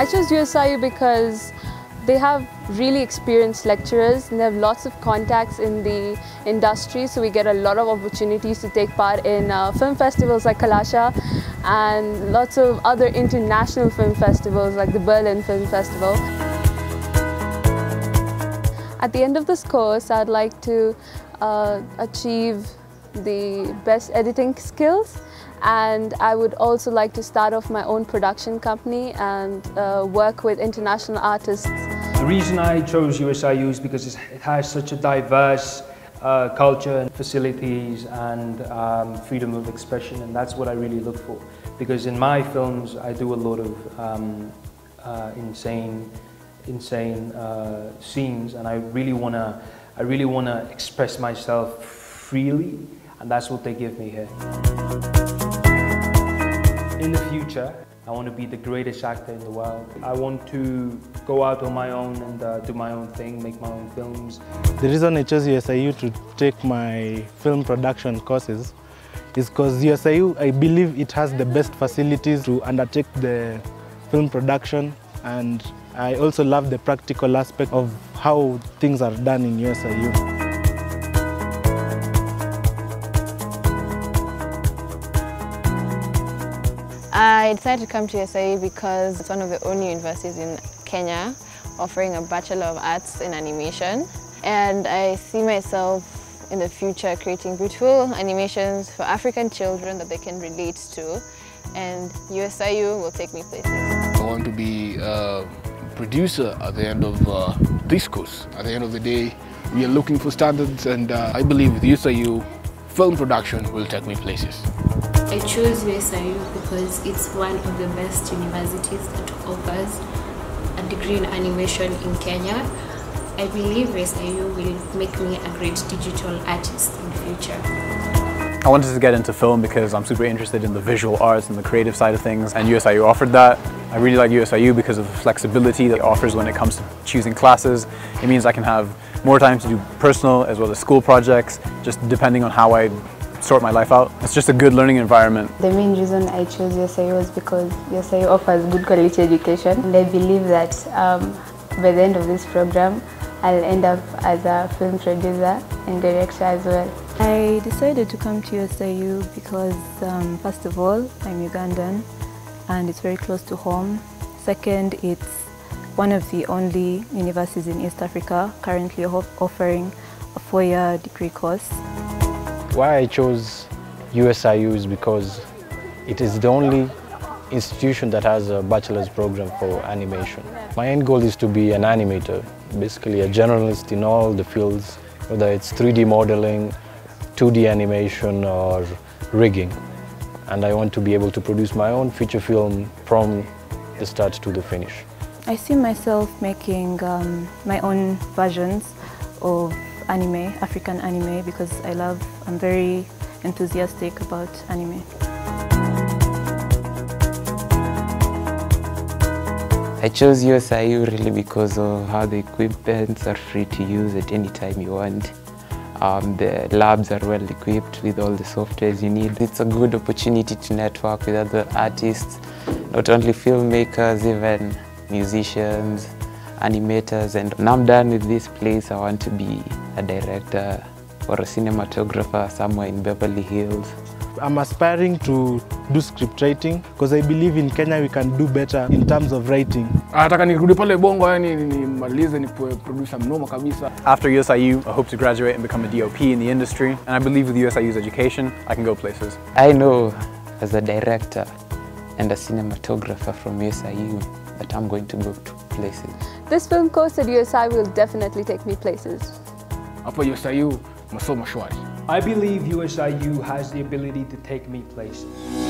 I chose USIU because they have really experienced lecturers and they have lots of contacts in the industry so we get a lot of opportunities to take part in uh, film festivals like Kalasha and lots of other international film festivals like the Berlin Film Festival. At the end of this course I'd like to uh, achieve the best editing skills and I would also like to start off my own production company and uh, work with international artists. The reason I chose USIU is because it has such a diverse uh, culture and facilities and um, freedom of expression and that's what I really look for because in my films I do a lot of um, uh, insane insane uh, scenes and I really want to I really want to express myself freely and that's what they give me here. In the future, I want to be the greatest actor in the world. I want to go out on my own and uh, do my own thing, make my own films. The reason I chose USIU to take my film production courses is because USIU, I believe it has the best facilities to undertake the film production and I also love the practical aspect of how things are done in USIU. I decided to come to USIU because it's one of the only universities in Kenya offering a Bachelor of Arts in Animation. And I see myself in the future creating beautiful animations for African children that they can relate to. And USIU will take me places. I want to be a producer at the end of uh, this course. At the end of the day, we are looking for standards and uh, I believe with USIU, film production will take me places. I chose USIU because it's one of the best universities that offers a degree in animation in Kenya. I believe USIU will make me a great digital artist in the future. I wanted to get into film because I'm super interested in the visual arts and the creative side of things and USIU offered that. I really like USIU because of the flexibility that it offers when it comes to choosing classes. It means I can have more time to do personal as well as school projects, just depending on how I sort my life out. It's just a good learning environment. The main reason I chose USIU was because USIU offers good quality education and I believe that um, by the end of this program I'll end up as a film producer and director as well. I decided to come to USIU because um, first of all I'm Ugandan and it's very close to home. Second, it's one of the only universities in East Africa currently offering a four-year degree course. Why I chose USIU is because it is the only institution that has a bachelor's program for animation. My end goal is to be an animator, basically a generalist in all the fields, whether it's 3D modeling, 2D animation or rigging. And I want to be able to produce my own feature film from the start to the finish. I see myself making um, my own versions of anime, African anime, because I love, I'm very enthusiastic about anime. I chose USIU really because of how the equipments are free to use at any time you want. Um, the labs are well equipped with all the softwares you need. It's a good opportunity to network with other artists, not only filmmakers, even musicians, animators. And when I'm done with this place, I want to be a director or a cinematographer somewhere in Beverly Hills. I'm aspiring to do script writing because I believe in Kenya we can do better in terms of writing. Nataka nirudi pale Bongo yani nimalize ni producer mnoma kabisa. After USIU, I hope to graduate and become a DOP in the industry and I believe with USIU's education, I can go places. I know as a director and a cinematographer from USIU that I'm going to go to places. This film course at USI will definitely take me places. Hapo USIU masomo shwari. I believe USIU has the ability to take me places.